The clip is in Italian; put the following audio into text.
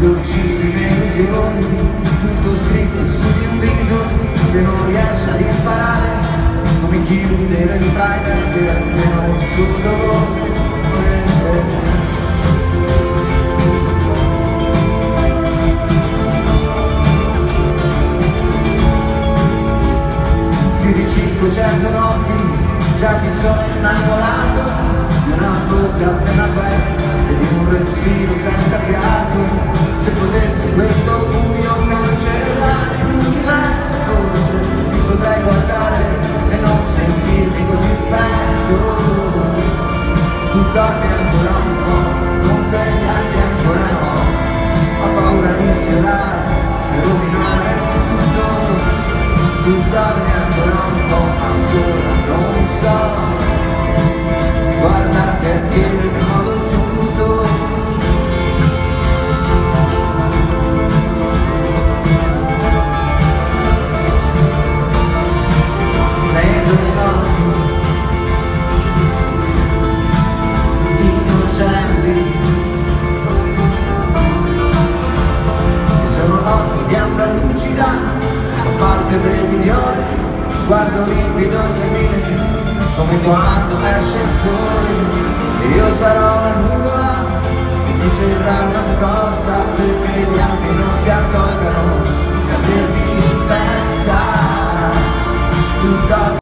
dolcissime illusioni, tutto scritto su di un viso che non riesce ad imparare, come chi deve fare almeno il suo dolore. Più di 500 notti già mi sono innamorato di una bocca appena aperta di respiro senza fiato se potessi questo buio cancellare l'universo forse ti potrei guardare e non sentirmi così perso. Tu dormi ancora un po' non svegliarti ancora no. Ho paura di sperare e rovinare tutto. Tu dormi ancora un po' a parte brevi di ore sguardo limpido e mille come quando esce il sole. E io sarò la nuvola che ti terrà nascosta perché gli altri non si accorgano